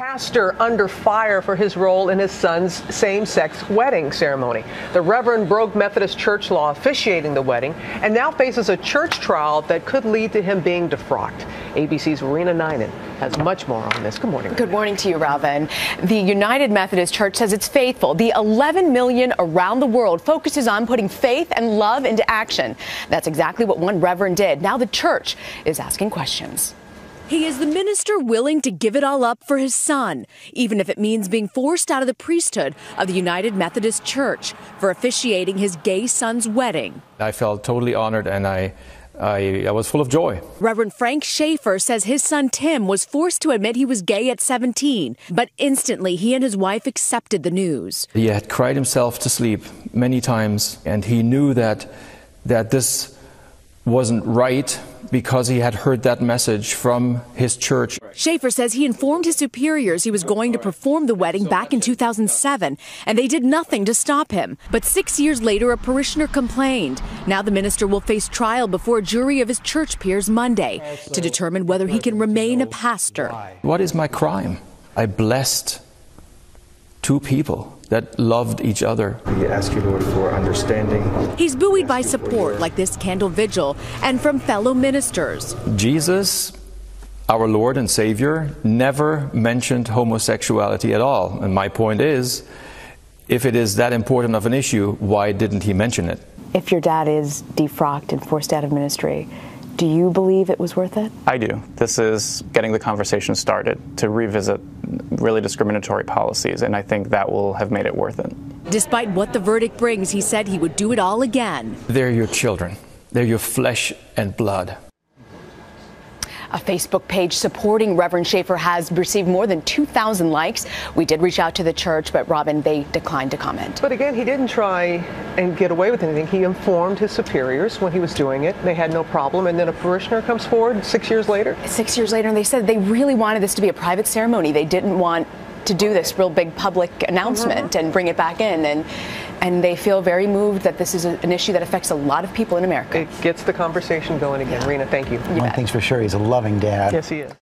pastor under fire for his role in his son's same sex wedding ceremony. The Reverend broke Methodist church law officiating the wedding and now faces a church trial that could lead to him being defrocked. ABC's Rena Ninan has much more on this. Good morning. Good morning to you, Robin. The United Methodist Church says it's faithful. The 11 million around the world focuses on putting faith and love into action. That's exactly what one reverend did. Now the church is asking questions. He is the minister willing to give it all up for his son, even if it means being forced out of the priesthood of the United Methodist Church for officiating his gay son's wedding. I felt totally honored and I, I, I was full of joy. Reverend Frank Schaefer says his son Tim was forced to admit he was gay at 17, but instantly he and his wife accepted the news. He had cried himself to sleep many times and he knew that, that this wasn't right because he had heard that message from his church. Schaefer says he informed his superiors he was going to perform the wedding back in 2007, and they did nothing to stop him. But six years later, a parishioner complained. Now the minister will face trial before a jury of his church peers Monday to determine whether he can remain a pastor. What is my crime? I blessed two people that loved each other. We ask you, Lord, for understanding. He's buoyed by support like this candle vigil and from fellow ministers. Jesus, our Lord and Savior, never mentioned homosexuality at all. And my point is, if it is that important of an issue, why didn't he mention it? If your dad is defrocked and forced out of ministry, do you believe it was worth it? I do. This is getting the conversation started to revisit really discriminatory policies, and I think that will have made it worth it. Despite what the verdict brings, he said he would do it all again. They're your children, they're your flesh and blood. A Facebook page supporting Reverend Schaefer has received more than 2,000 likes. We did reach out to the church, but Robin, they declined to comment. But again, he didn't try and get away with anything. He informed his superiors when he was doing it. They had no problem. And then a parishioner comes forward six years later. Six years later, and they said they really wanted this to be a private ceremony. They didn't want to do this real big public announcement mm-hmm. and bring it back in. And and they feel very moved that this is a, an issue that affects a lot of people in America. It gets the conversation going again. Yeah. Rena, thank you. you One thing's for sure, he's a loving dad. Yes, he is.